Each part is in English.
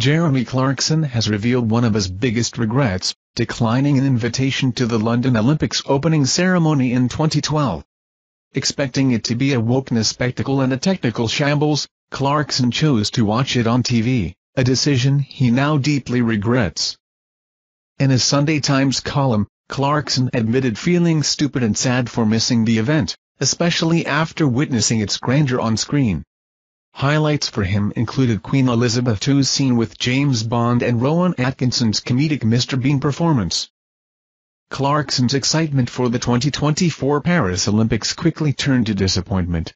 Jeremy Clarkson has revealed one of his biggest regrets, declining an invitation to the London Olympics opening ceremony in 2012. Expecting it to be a wokeness spectacle and a technical shambles, Clarkson chose to watch it on TV, a decision he now deeply regrets. In his Sunday Times column, Clarkson admitted feeling stupid and sad for missing the event, especially after witnessing its grandeur on screen. Highlights for him included Queen Elizabeth II's scene with James Bond and Rowan Atkinson's comedic Mr. Bean performance. Clarkson's excitement for the 2024 Paris Olympics quickly turned to disappointment.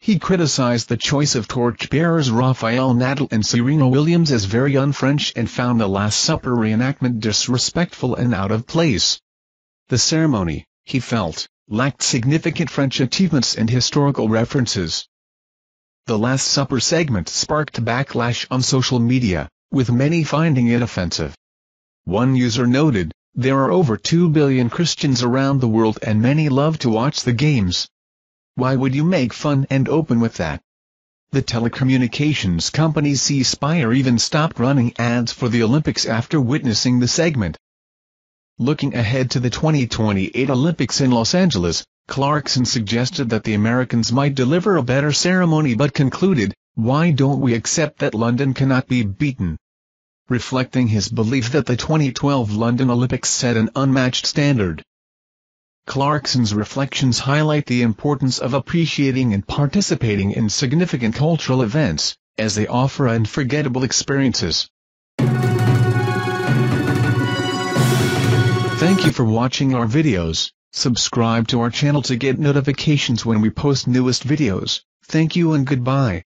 He criticized the choice of torchbearers Rafael Nadal and Serena Williams as very un-French and found the Last Supper reenactment disrespectful and out of place. The ceremony, he felt, lacked significant French achievements and historical references. The Last Supper segment sparked backlash on social media, with many finding it offensive. One user noted, there are over 2 billion Christians around the world and many love to watch the games. Why would you make fun and open with that? The telecommunications company C Spire even stopped running ads for the Olympics after witnessing the segment. Looking ahead to the 2028 Olympics in Los Angeles, Clarkson suggested that the Americans might deliver a better ceremony but concluded, why don't we accept that London cannot be beaten? Reflecting his belief that the 2012 London Olympics set an unmatched standard. Clarkson's reflections highlight the importance of appreciating and participating in significant cultural events, as they offer unforgettable experiences. Thank you for watching our videos. Subscribe to our channel to get notifications when we post newest videos. Thank you and goodbye.